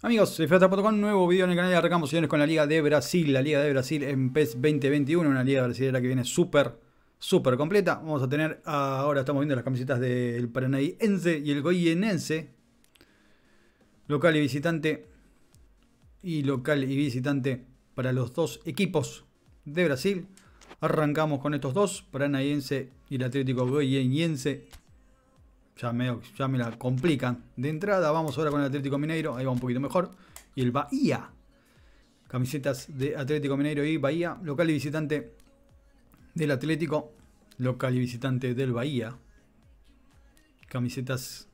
Amigos, con nuevo video en el canal de Arrancamos Señores con la Liga de Brasil, la Liga de Brasil en PES 2021, una Liga Brasilera que viene súper, súper completa. Vamos a tener, ahora estamos viendo las camisetas del Paranaense y el Goyenense, local y visitante, y local y visitante para los dos equipos de Brasil. Arrancamos con estos dos, Paranaense y el Atlético Goyenense ya me, ya me la complican. De entrada, vamos ahora con el Atlético Mineiro, ahí va un poquito mejor. Y el Bahía. Camisetas de Atlético Mineiro y Bahía. Local y visitante del Atlético. Local y visitante del Bahía. Camisetas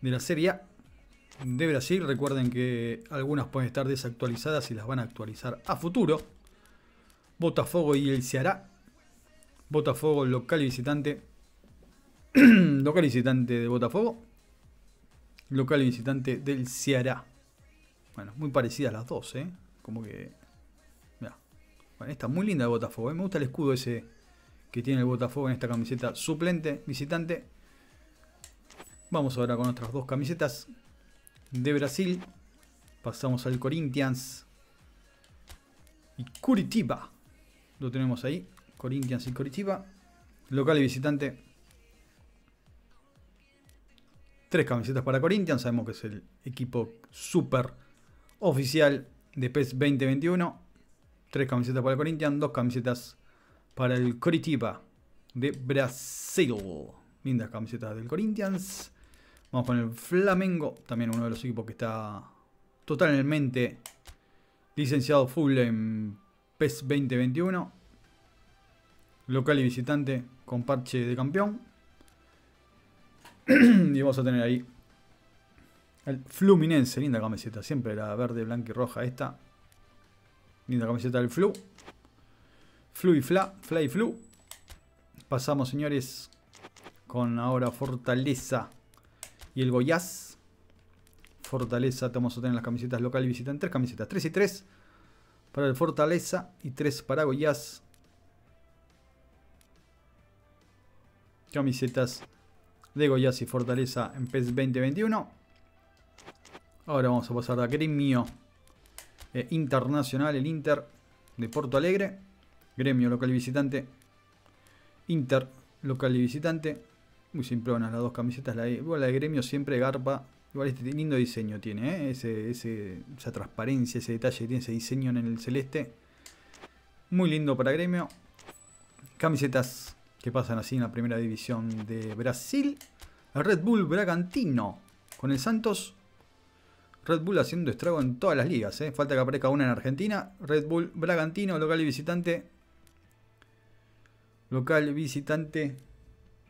de la Serie A de Brasil. Recuerden que algunas pueden estar desactualizadas y las van a actualizar a futuro. Botafogo y el Ceará. Botafogo local y visitante local visitante de Botafogo. Local visitante del Ceará. Bueno, muy parecidas las dos, ¿eh? Como que... Mira. Bueno, esta muy linda de Botafogo. ¿eh? Me gusta el escudo ese que tiene el Botafogo en esta camiseta suplente, visitante. Vamos ahora con otras dos camisetas de Brasil. Pasamos al Corinthians y Curitiba. Lo tenemos ahí. Corinthians y Curitiba. Local y visitante Tres camisetas para Corinthians. Sabemos que es el equipo super oficial de PES 2021. Tres camisetas para Corinthians. Dos camisetas para el Coritiba de Brasil. Lindas camisetas del Corinthians. Vamos con el Flamengo. También uno de los equipos que está totalmente licenciado full en PES 2021. Local y visitante con parche de campeón. y vamos a tener ahí el Fluminense, linda camiseta, siempre la verde, blanca y roja esta. Linda camiseta del Flu. Flu y Fla, Fla y Flu. Pasamos, señores, con ahora Fortaleza y el Goiás. Fortaleza, vamos a tener las camisetas local y visitante. Tres camisetas, 3 y 3 para el Fortaleza y 3 para Goiás. Camisetas de Goiás y Fortaleza en PES 2021. Ahora vamos a pasar a gremio eh, internacional, el Inter de Porto Alegre. Gremio local y visitante. Inter local y visitante. Muy simple, las dos camisetas. La, igual la de gremio siempre garpa. Igual este lindo diseño tiene, ¿eh? ese, esa transparencia, ese detalle tiene, ese diseño en el celeste. Muy lindo para gremio. Camisetas que pasan así en la primera división de Brasil. El Red Bull Bragantino con el Santos. Red Bull haciendo estrago en todas las ligas. ¿eh? Falta que aparezca una en Argentina. Red Bull Bragantino, local y visitante. Local, visitante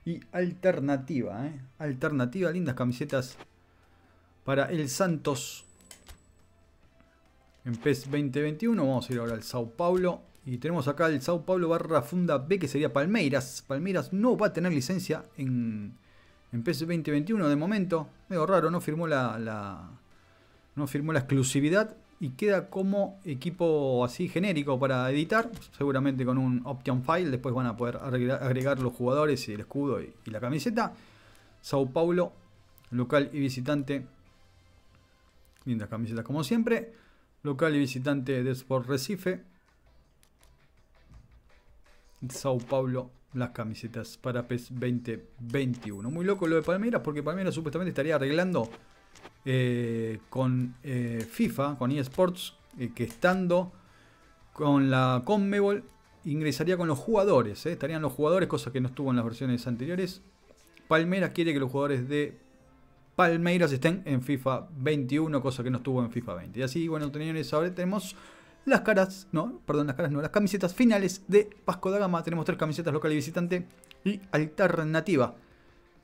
y alternativa. ¿eh? Alternativa, lindas camisetas para el Santos. En PES 2021 vamos a ir ahora al Sao Paulo. Y tenemos acá el Sao Paulo barra Funda B, que sería Palmeiras. Palmeiras no va a tener licencia en, en PS 2021 de momento. Medio raro, no firmó la, no firmó la exclusividad y queda como equipo así genérico para editar. Seguramente con un option file. Después van a poder agregar los jugadores y el escudo y, y la camiseta. Sao Paulo, local y visitante. Lindas camisetas como siempre. Local y visitante de Sport Recife. Sao Paulo las camisetas para PES 2021. Muy loco lo de Palmeiras porque Palmeiras supuestamente estaría arreglando eh, con eh, FIFA, con eSports, eh, que estando con la Conmebol ingresaría con los jugadores. Estarían los jugadores, cosa que no estuvo en las versiones anteriores. Palmeiras quiere que los jugadores de Palmeiras estén en FIFA 21, cosa que no estuvo en FIFA 20. Y así, bueno, señores, ahora tenemos las caras, no, perdón, las caras no, las camisetas finales de Vasco da Gama. Tenemos tres camisetas local y visitante y alternativa.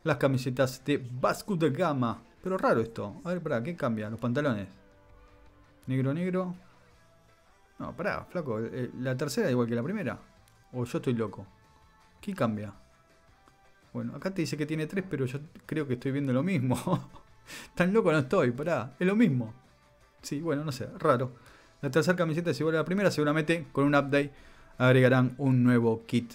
Las camisetas de Vasco da Gama. Pero raro esto. A ver, pará, ¿qué cambia? Los pantalones. Negro, negro. No, pará, flaco. Eh, la tercera igual que la primera. O yo estoy loco. ¿Qué cambia? Bueno, acá te dice que tiene tres, pero yo creo que estoy viendo lo mismo. Tan loco no estoy, pará. Es lo mismo. Sí, bueno, no sé, raro. La tercera camiseta es igual a la primera, seguramente con un update agregarán un nuevo kit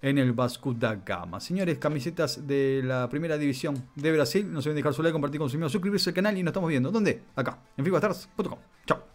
en el Vasco da Gama. Señores, camisetas de la primera división de Brasil. No se olviden dejar su like, compartir con su amigo, suscribirse al canal y nos estamos viendo. ¿Dónde? Acá, en FIBASTARS.com. Chao.